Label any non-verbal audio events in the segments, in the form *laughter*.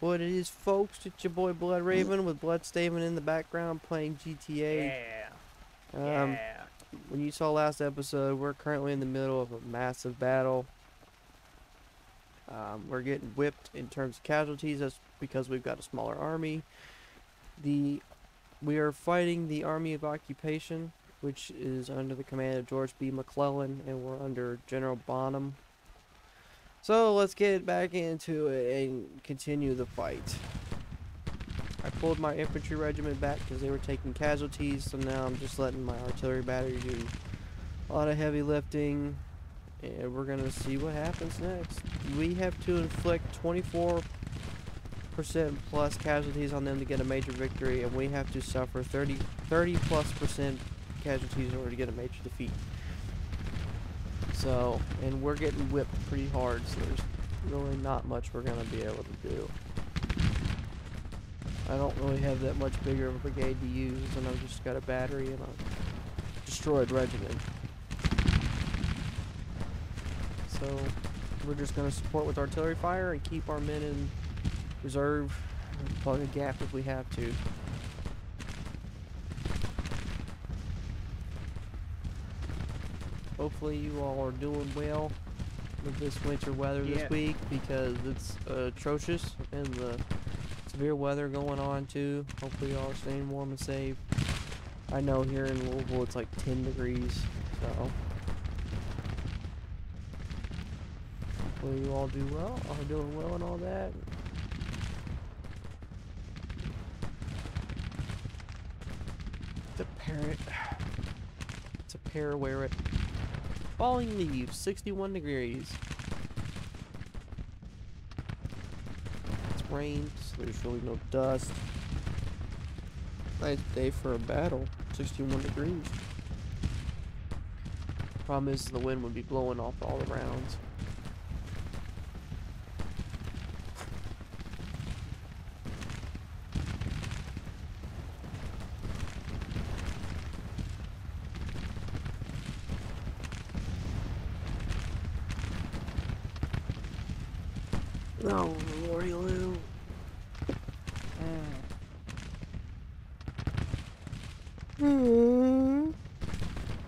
What it is, folks? It's your boy Blood Raven with Bloodstaven in the background playing GTA. Yeah. Um, yeah. when you saw last episode, we're currently in the middle of a massive battle. Um, we're getting whipped in terms of casualties. That's because we've got a smaller army. The we are fighting the Army of Occupation, which is under the command of George B. McClellan, and we're under General Bonham. So let's get back into it and continue the fight. I pulled my infantry regiment back because they were taking casualties, so now I'm just letting my artillery battery do a lot of heavy lifting, and we're gonna see what happens next. We have to inflict 24% plus casualties on them to get a major victory, and we have to suffer 30, 30 plus percent casualties in order to get a major defeat. So, and we're getting whipped pretty hard, so there's really not much we're gonna be able to do. I don't really have that much bigger of a brigade to use, and I've just got a battery and a destroyed regiment. So, we're just gonna support with artillery fire and keep our men in reserve and plug a gap if we have to. Hopefully you all are doing well with this winter weather Yeah. this week because it's uh, atrocious and the severe weather going on too. Hopefully y'all are staying warm and safe. I know here in Louisville it's like 10 degrees, so hopefully you all do well, are doing well and all that. The Parrott. It's a pair wear it. Falling leaves, 61 degrees. It's rain, so there's really no dust. Nice day for a battle, 61 degrees. Problem is the wind would be blowing off all the rounds. Oh, Lordy Lou. Mm.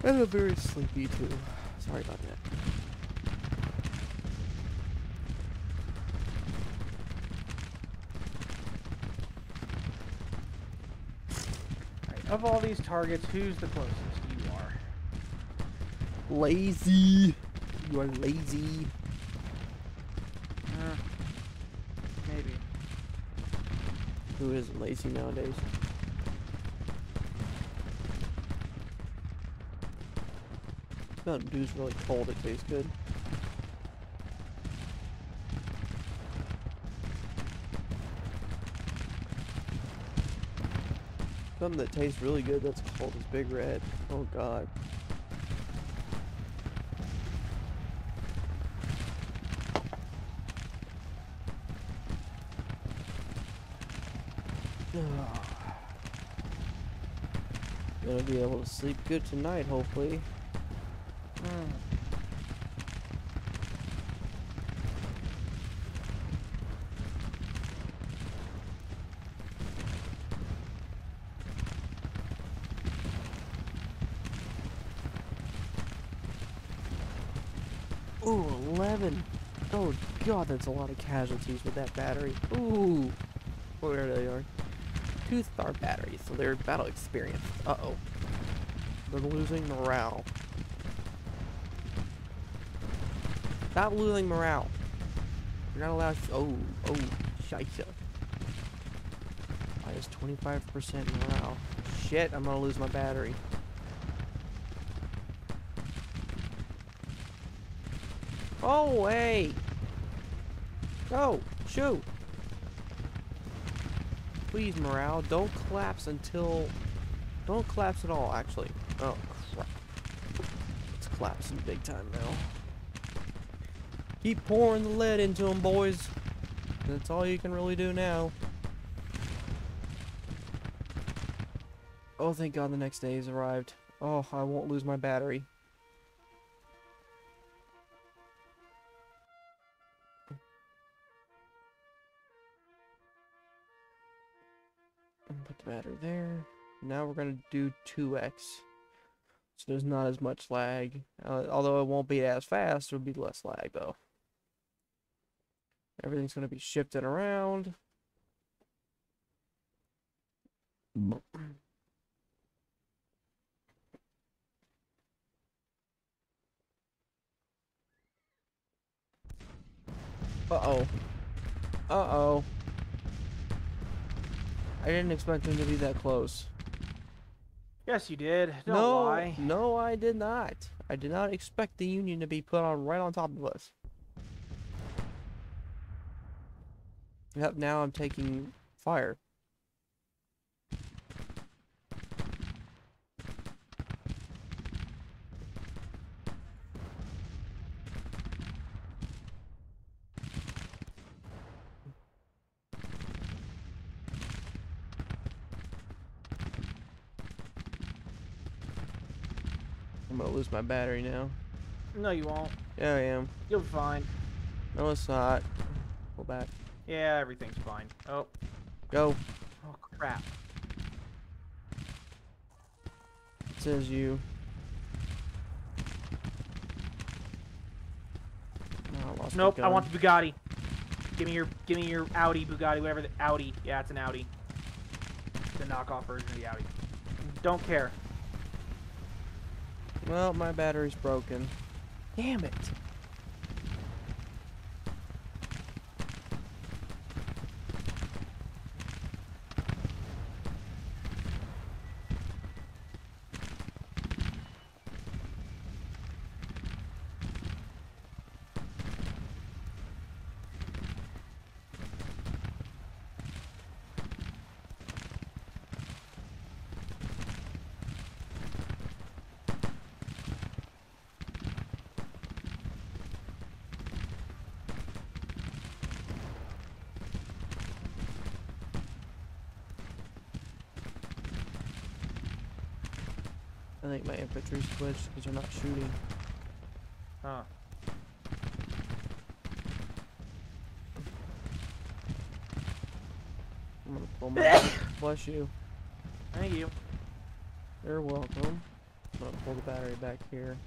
And I'm sleepy too. Sorry about that. Alright, Of all these targets, who's the closest? You are. Lazy. You are lazy. Uh, maybe. Who isn't lazy nowadays? Mountain Dew's really cold. It tastes good. Something that tastes really good that's cold is Big Red. Oh god. Gonna be able to sleep good tonight, hopefully. Ooh, 11. Oh god, that's a lot of casualties with that battery. Ooh. Where they are. Two star batteries, so they're battle experienced. Uh-oh. They're losing morale. Stop losing morale. You're not allowed oh, oh, shite. Minus 25% morale. Shit, I'm gonna lose my battery. Oh, hey! Go! Shoot! Please, morale, don't collapse until... Don't collapse at all, actually. Oh, crap. It's collapsing big time now. Keep pouring the lead into them, boys. That's all you can really do now. Oh, thank God the next day has arrived. Oh, I won't lose my battery. Battery there. Now we're gonna do 2x. So there's not as much lag. Uh, although it won't be as fast, it'll be less lag though. Everything's gonna be shifted around. Uh-oh. Uh-oh. I didn't expect him to be that close. Yes, you did. Don't no, lie. no, I did not. I did not expect the Union to be put on right on top of us. Yep, now I'm taking fire. I'm gonna lose my battery now. No, you won't. Yeah, I am. You'll be fine. No, it's not. Pull back. Yeah, everything's fine. Oh, Go. oh crap. It says you. Oh, I Nope, I want the Bugatti. Give me your, give me your Audi Bugatti, whatever the Audi. Yeah, it's an Audi. The knockoff version of the Audi. Don't care. Well, my battery's broken. Damn it. I think my infantry switched because they're not shooting. Huh. I'm gonna pull my. *coughs* Bless you. Thank you. You're welcome. I'm gonna pull the battery back here.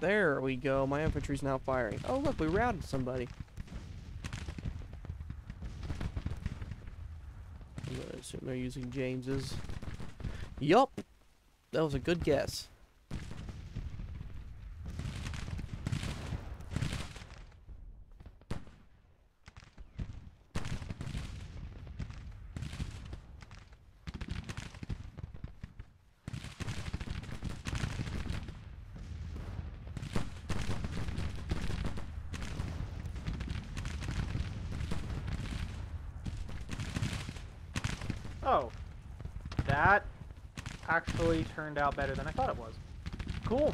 There we go. My infantry's now firing. Oh, look, we routed somebody. I'm gonna assume they're using James's. Yup. That was a good guess. Oh, that actually turned out better than I thought it was. Cool.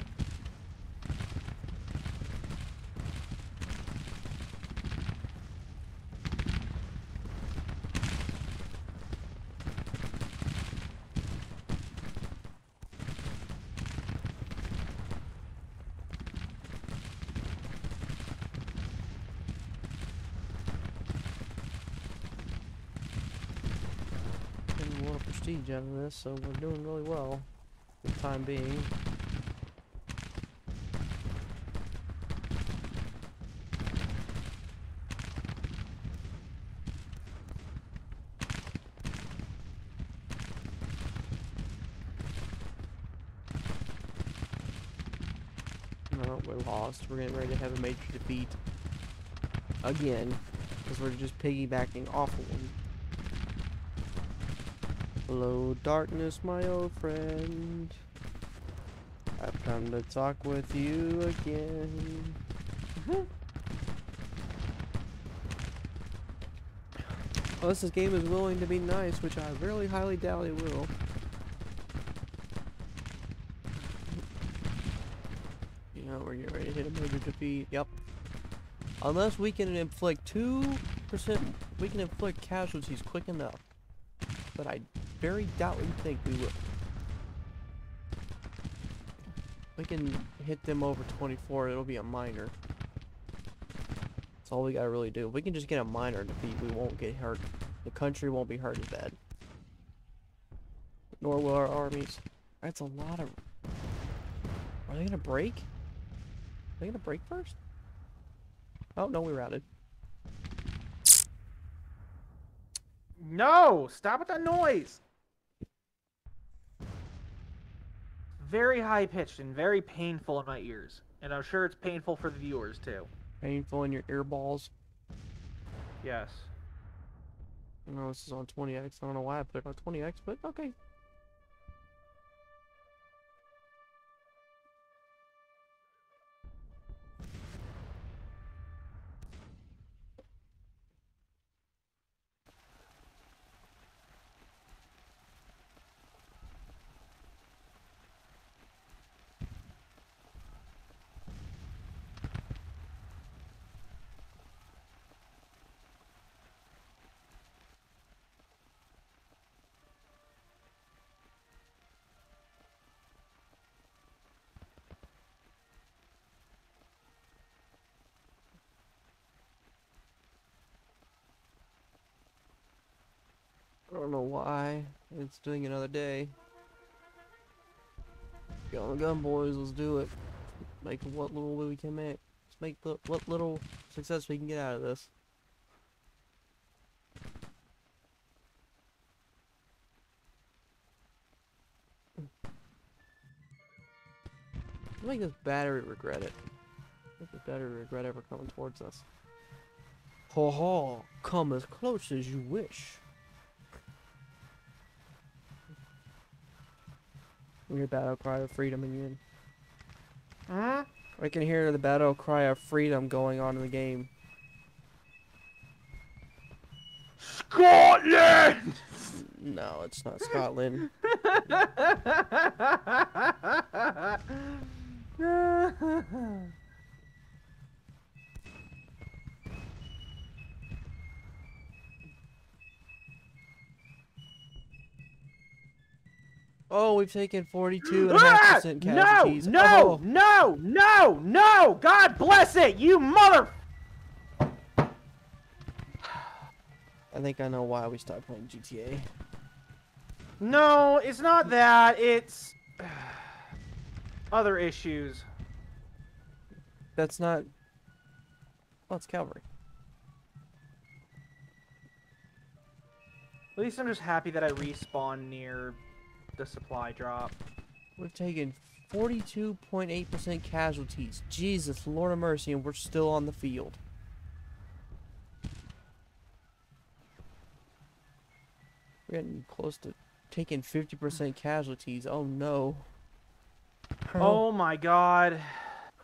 Prestige out of this, so we're doing really well time being. No, we lost. We're getting ready to have a major defeat. Again. Because we're just piggybacking off of them. Hello, darkness, my old friend. I've to talk with you again. Unless this game is willing to be nice, which I really highly doubt it will. You know, we're getting ready to hit a major defeat. Yep. Unless we can inflict 2%, we can inflict casualties quick enough. But I very doubtly think we will. We can hit them over 24, it'll be a minor. That's all we gotta really do. If we can just get a minor defeat, we won't get hurt. The country won't be hurt as bad. Nor will our armies. That's a lot of... Are they gonna break? Are they gonna break first? Oh, no, we routed. No! Stop with that noise! Very high pitched and very painful in my ears. And I'm sure it's painful for the viewers too. Painful in your earballs. Yes. I know this is on 20x. I don't know why I put it on 20x, but okay. I don't know why. It's doing another day. Get on the gun, boys. Let's do it. Make what little we can make. Let's make the what little success we can get out of this. Make this battery regret it. Make this battery regret ever coming towards us. Ha ha! Come as close as you wish. We hear battle cry of freedom again. Huh? I can hear the battle cry of freedom going on in the game. Scotland! No, it's not Scotland. *laughs* Oh, we've taken 42 and a half Ah! percent No! casualties. No! Oh, No! No! No! God bless it! You mother! I think I know why we stopped playing GTA. No, it's not that. It's *sighs* other issues. That's not. Well, it's cavalry. At least I'm just happy that I respawn near the supply drop. We've taken 42.8% casualties. Jesus, Lord of mercy, and we're still on the field. We're getting close to taking 50% casualties. Oh no. Oh my god.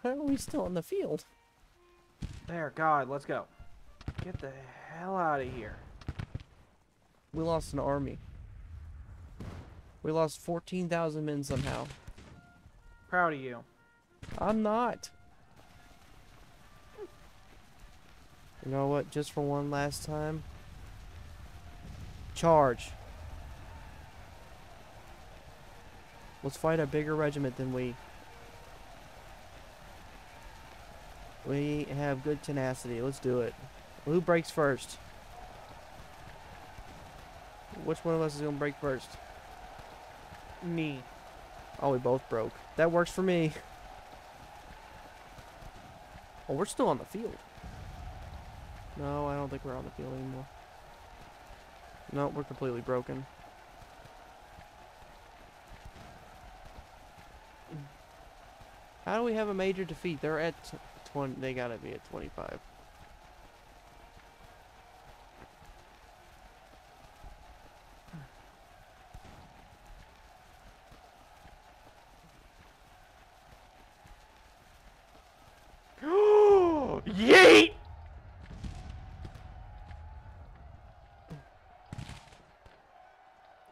how are we still on the field? There, God, let's go. Get the hell out of here. We lost an army. We lost 14,000 men somehow. Proud of you. I'm not. You know what? Just for one last time. Charge. Let's fight a bigger regiment than we. We have good tenacity. Let's do it. Who breaks first? Which one of us is going to break first? Me. Oh, we both broke. That works for me. Oh, we're still on the field. No, I don't think we're on the field anymore. No, we're completely broken. How do we have a major defeat? They're at 20. They gotta be at 25.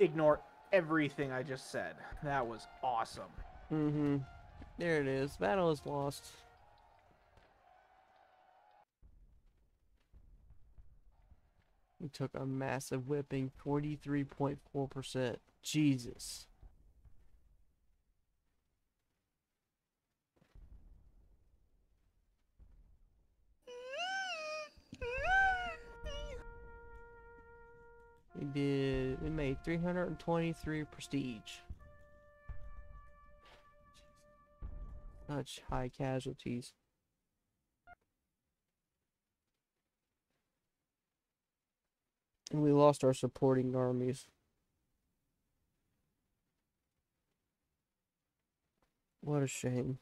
Ignore everything I just said. That was awesome. Mm-hmm. There it is. Battle is lost. We took a massive whipping, 43.4%. Jesus. We did. We made 323 prestige. Such high casualties. And we lost our supporting armies. What a shame.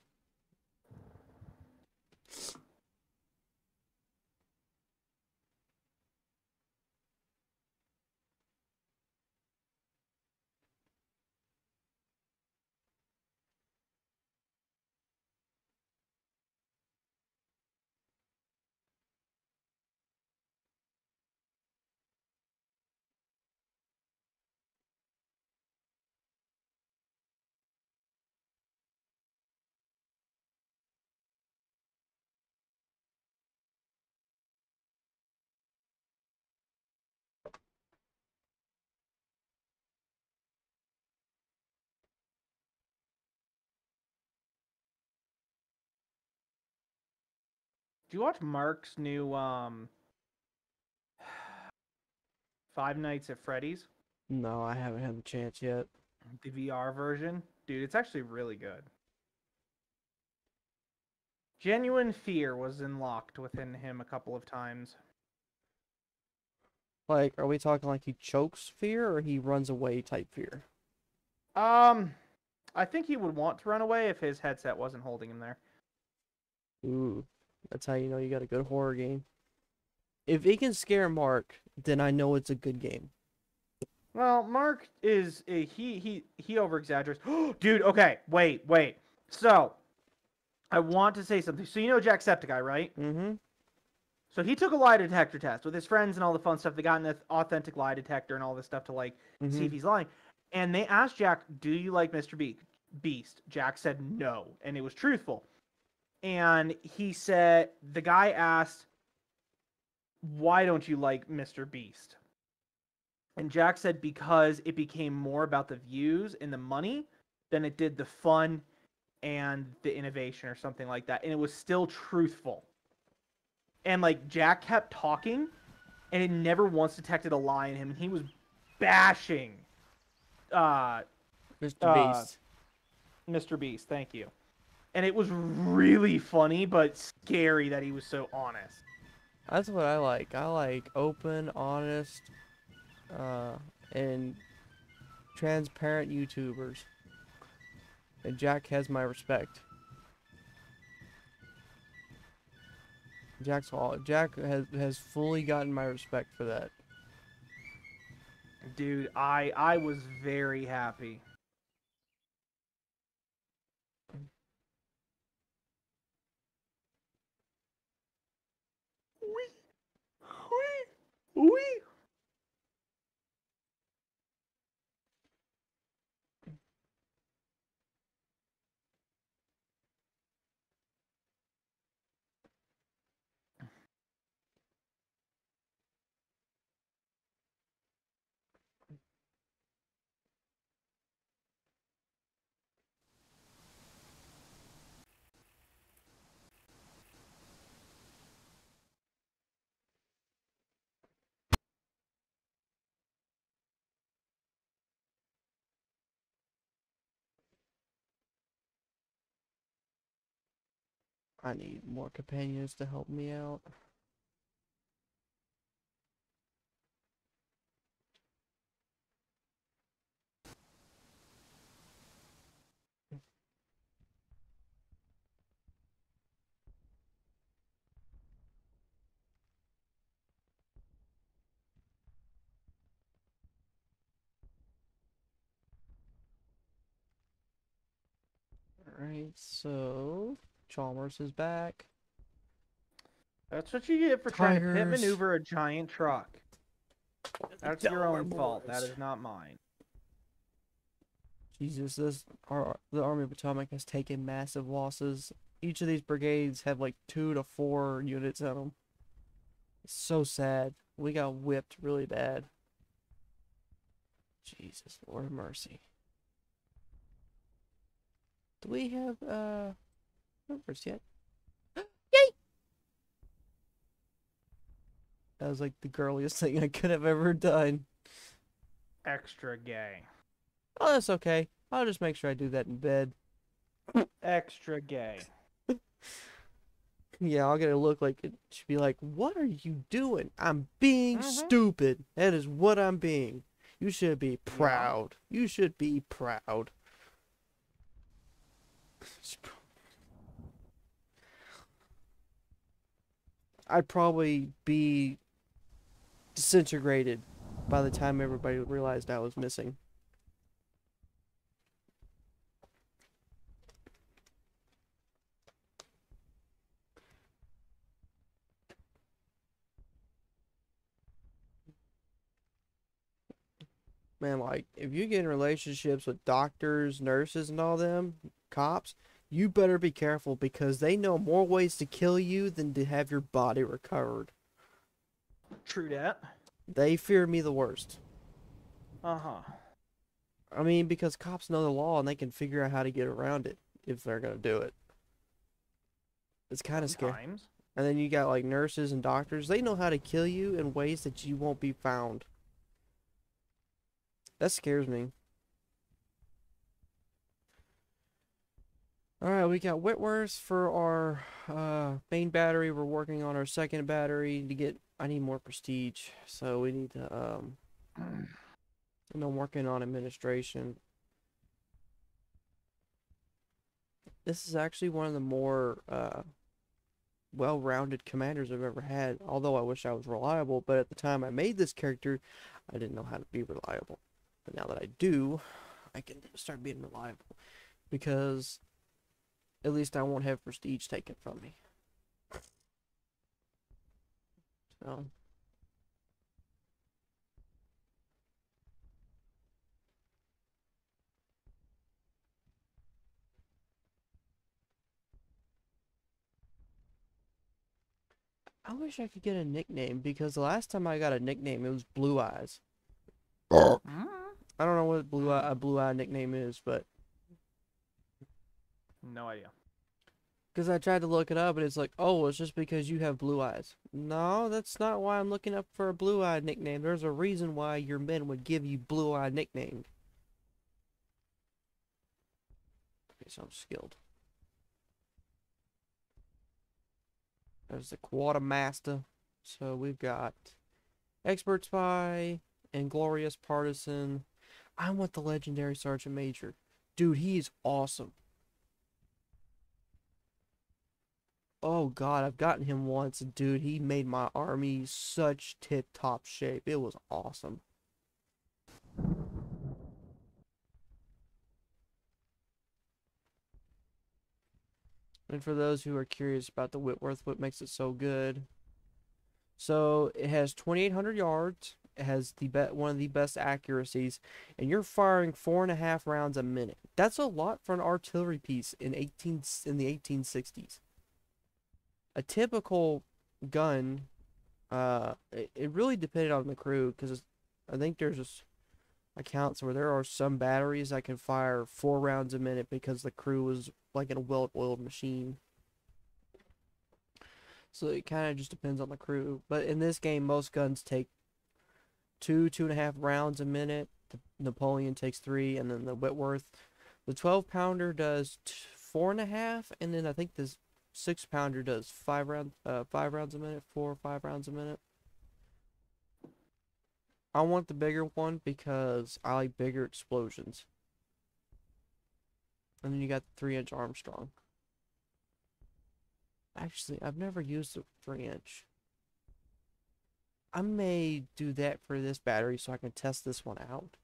Do you watch Mark's new um *sighs* Five Nights at Freddy's? No, I haven't had the chance yet. The VR version? Dude, it's actually really good. Genuine fear was unlocked within him a couple of times. Like, are we talking like he chokes fear or he runs away type fear? Um I think he would want to run away if his headset wasn't holding him there. Ooh, that's how you know you got a good horror game. If it can scare Mark, then I know it's a good game. Well, Mark is a, he he he over exaggerates. *gasps* Dude, okay, wait, wait. So, I want to say something. So you know Jacksepticeye, right? Mm-hmm. So he took a lie detector test with his friends and all the fun stuff. They got an authentic lie detector and all this stuff to like see mm-hmm. if he's lying. And they asked Jack, "Do you like Mr. Be- Beast?" Jack said no, and it was truthful. And he said the guy asked, "Why don't you like Mr. Beast?" And Jack said because it became more about the views and the money than it did the fun and the innovation or something like that. And it was still truthful. And like Jack kept talking and it never once detected a lie in him. And he was bashing uh Mr. Uh, Beast. Mr. Beast, thank you. And it was really funny but scary that he was so honest. That's what I like. I like open, honest, uh, and transparent YouTubers. And Jack has my respect. Jack's all Jack has has fully gotten my respect for that. Dude, I I was very happy. Ui! I need more companions to help me out. Alright, so Chalmers is back. That's what you get for trying to pit maneuver a giant truck. That's your Dollar own fault. That is not mine. Jesus, this our the Army of Potomac has taken massive losses. Each of these brigades have like two to four units in them. It's so sad. We got whipped really bad. Jesus, Lord of mercy. Do we have uh numbers yet? *gasps* Yay! That was like the girliest thing I could have ever done. Extra gay. Oh, that's okay. I'll just make sure I do that in bed. *coughs* Extra gay. *laughs* Yeah, I'll get a look like it should be like, "What are you doing? I'm being Mhm. stupid. That is what I'm being. You should be proud. You should be proud." *sighs* I'd probably be disintegrated by the time everybody realized I was missing. man, like if you get in relationships with doctors, nurses, and all them cops, you better be careful because they know more ways to kill you than to have your body recovered. True that. They fear me the worst. Uh huh. I mean, because cops know the law and they can figure out how to get around it if they're gonna do it. It's kind of scary. And then you got like nurses and doctors. They know how to kill you in ways that you won't be found. That scares me. All right, we got Whitworth for our uh, main battery. We're working on our second battery to get. I need more prestige, so we need to. Um, and I'm working on administration. This is actually one of the more uh, well-rounded commanders I've ever had. Although I wish I was reliable, but at the time I made this character, I didn't know how to be reliable. But now that I do, I can start being reliable because at least I won't have prestige taken from me. So. I wish I could get a nickname because the last time I got a nickname, it was Blue Eyes. Mm, I don't know what blue eye, a blue eye nickname is, but No idea. because I tried to look it up and it's like, oh, it's just because you have blue eyes. No, that's not why I'm looking up for a blue eye nickname. There's a reason why your men would give you blue eye nickname. Okay, so I'm skilled. There's the quartermaster. So we've got expert spy, inglorious partisan. I want the legendary sergeant major. Dude, he is awesome. Oh god, I've gotten him once, dude. He made my army such tip top shape. It was awesome. And for those who are curious about the Whitworth, what makes it so good? So it has 2,800 yards. It has the be- one of the best accuracies, and you're firing four and a half rounds a minute. That's a lot for an artillery piece in 18 in the 1860s a typical gun, uh, it, it really depended on the crew because I think there's accounts where there are some batteries that can fire four rounds a minute because the crew was like in a well-oiled machine. So it kind of just depends on the crew. But in this game, most guns take two, two and a half rounds a minute. The Napoleon takes three, and then the Whitworth, the 12 pounder does four and a half, and then I think this six pounder does five rounds uh five rounds a minute four or five rounds a minute. I want the bigger one because i like bigger explosions. And then you got the three inch armstrong. Actually i've never used a three inch. I may do that for this battery so i can test this one out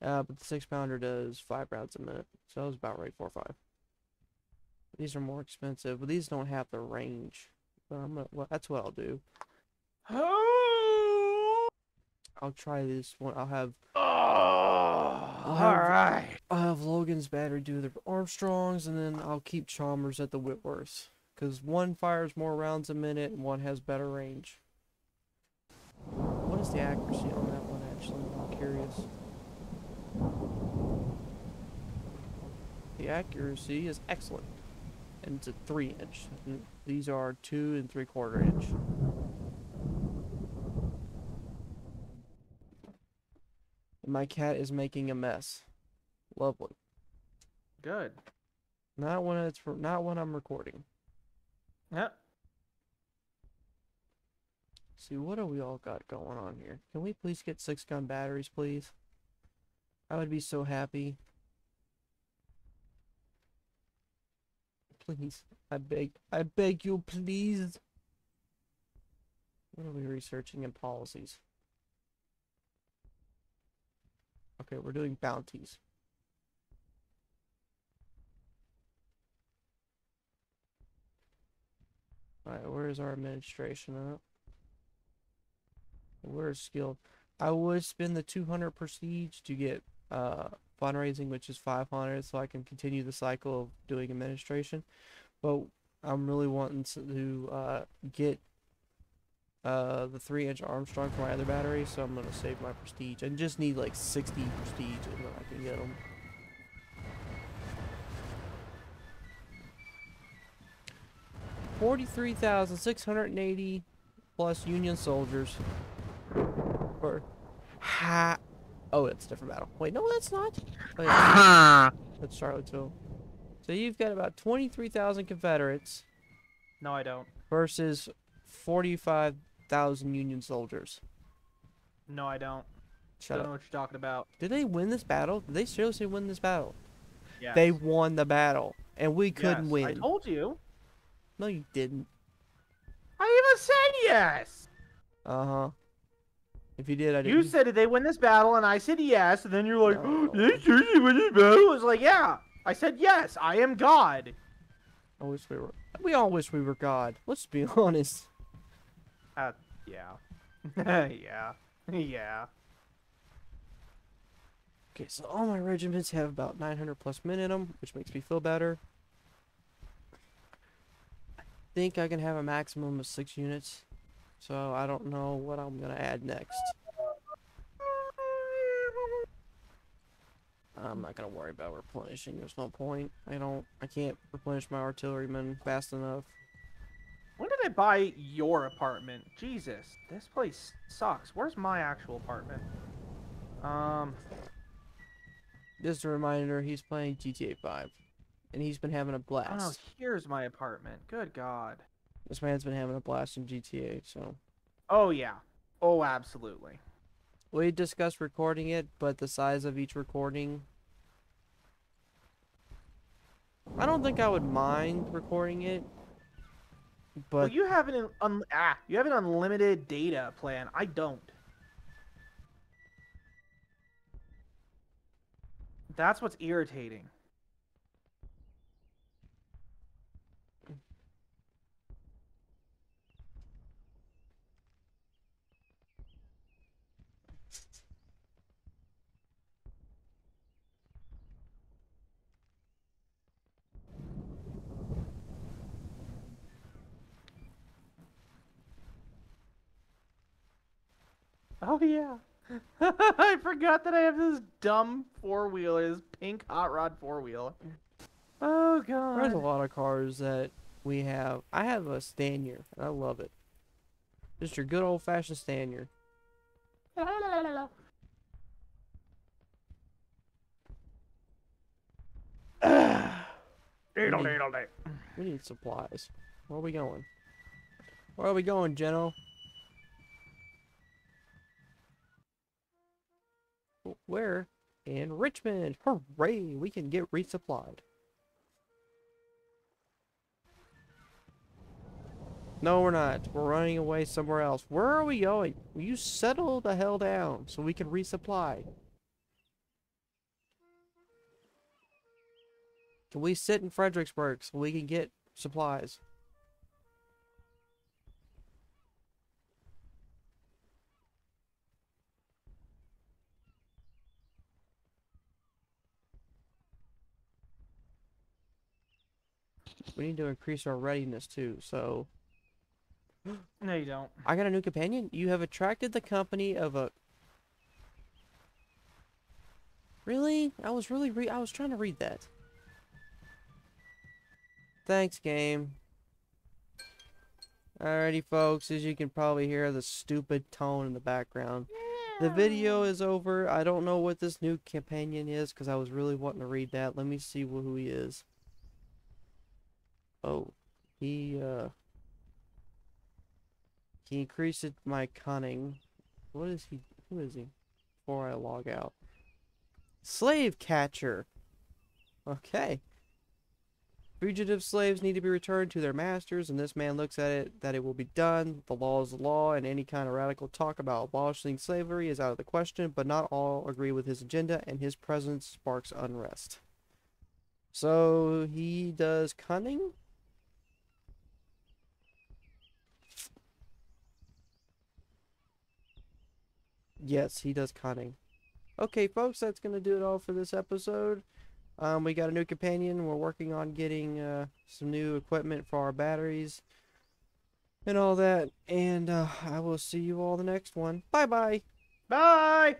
Uh, but the six pounder does five rounds a minute, so I was about right four or five. These are more expensive, but these don't have the range. But I'm gonna, well, that's what I'll do. Oh, *gasps* I'll try this one. I'll have all have- right. I'll have Logan's battery do the Armstrongs, and then I'll keep Chalmers at the Whitworths, because one fires more rounds a minute and one has better range. What is the accuracy on that one? Actually, I'm curious. The accuracy is excellent. And it's a 3 inch. And these are 2 and 3 quarter inch. And my cat is making a mess. Lovely. Good. Not when it's for, not when I'm recording. Yep. See what do we all got going on here? Can we please get six gun batteries, please? I would be so happy. Please. I beg. I beg you, please. What are we researching in policies? Okay, we're doing bounties. Alright, where's our administration at? Where's skilled? I would spend the 200 prestige to get uh, fundraising, which is 500, so I can continue the cycle of doing administration. But I'm really wanting to uh, get uh, the 3 inch Armstrong for my other battery, so I'm going to save my prestige. I just need like 60 prestige and then I can get them. Forty-three thousand six hundred and eighty plus Union soldiers. Or ha? Oh, it's a different battle. Wait, no, that's not. Oh, yeah, that's Charlottesville. So you've got about twenty-three thousand Confederates No, I don't. versus forty-five thousand Union soldiers. No, I don't. Shut don't know what you're talking about. Did they win this battle? Did they seriously win this battle? Yeah. They won the battle, and we couldn't Yes, win. I told you. No, you didn't. I even said yes. Uh huh. If you did, I didn't. You said did they win this battle, and I said yes, and then you're like, No. *gasps* they seriously win this battle? It's like, yeah. I said yes. I am God. I wish we were. We all wish we were God. Let's be *laughs* honest. Uh, yeah. *laughs* yeah. *laughs* Yeah. Okay, so all my regiments have about 900 plus men in them, which makes me feel better. I think I can have a maximum of six units, so I don't know what I'm gonna add next. I'm not gonna worry about replenishing. There's no point. I don't. I can't replenish my artillerymen fast enough. When did I buy your apartment? Jesus, this place sucks. Where's my actual apartment? Um, Just a reminder, he's playing GTA 5, and he's been having a blast. oh here's my apartment. Good God. This man's been having a blast in GTA, so. Oh yeah. Oh, absolutely. We discussed recording it, but the size of each recording. I don't think I would mind recording it, well, but you have an un- ah, you have an unlimited data plan. I don't. That's what's irritating. Oh yeah. *laughs* I forgot that I have this dumb four wheeler, this pink hot rod four wheeler. Oh god. there's a lot of cars that we have. I have a Stanier, and I love it. Just your good old fashioned Stanier. Diddle, diddle, diddle. We need supplies. Where are we going? Where are we going, Geno? Where? In Richmond. Hooray! We can get resupplied. No, we're not. We're running away somewhere else. Where are we going? Will you settle the hell down so we can resupply? Can we sit in Fredericksburg so we can get supplies? We need to increase our readiness too, so *gasps* No, you don't. I got a new companion. You have attracted the company of a. Really? I was really re- I was trying to read that. Thanks, game. Alrighty, folks. As you can probably hear the stupid tone in the background. The video is over. I don't know what this new companion is because I was really wanting to read that. Let me see who he is. Oh, he uh he increased my cunning. What is he? Who is he? Before I log out, slave catcher. Okay. Fugitive slaves need to be returned to their masters, and this man looks at it that it will be done. The law is the law, and any kind of radical talk about abolishing slavery is out of the question, but not all agree with his agenda, and his presence sparks unrest. So he does cunning? Yes, he does cunning. Okay, folks, that's going to do it all for this episode. Um, we got a new companion. We're working on getting uh, some new equipment for our batteries and all that. And uh, I will see you all the next one. Bye bye. Bye.